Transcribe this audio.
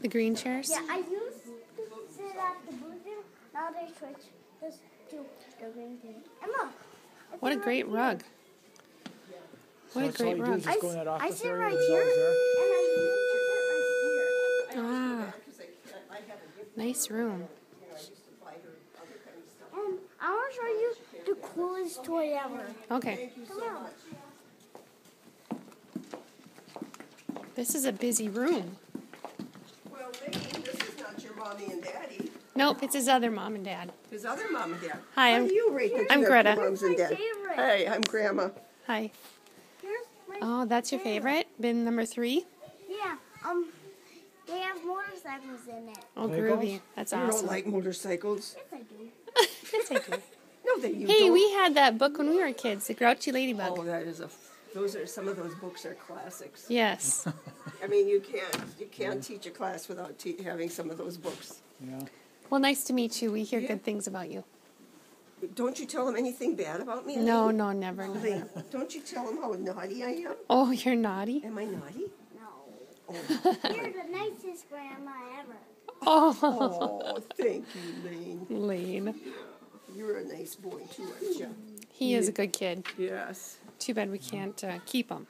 The green chairs? Yeah, I used to sit at the blue thing. Now they switch this to the green thing. And look. I What a great right rug. What a great you do rug. I, just go in s- that I sit right here, and I used to sit right here. Ah, nice room. here. And I want to show you the coolest toy ever. Okay. Come on. This is a busy room. Well, Lane, this is not your mommy and daddy. Nope, it's his other mom and dad. His other mom and dad. Hi, How I'm- do you rate that I'm Greta. two moms and Here's my dad? favorite. Hey, I'm Grandma. Hi. Here's my Oh, that's your favorite? Bin number three? Yeah. Um, they have motorcycles in it. Oh, Legos? groovy. That's You don't like motorcycles? Yes, I do. Yes, I do. No, that you Hey, don't. we had that book when we were kids, The Grouchy Ladybug. Oh, that is a. f- Those are some of those books are classics. Yes. I mean, you can't you can't teach a class without te- having some of those books. Yeah. Well, nice to meet you. We hear Yeah. good things about you. Don't you tell them anything bad about me? No, no, never. never. Lane, don't you tell them how naughty I am? Oh, you're naughty. Am I naughty? No. Oh, You're the nicest grandma ever. Oh, oh thank you, Lane. Lane. You're a nice boy too, aren't you? He is a good kid. Yes. Too bad we can't uh, keep him.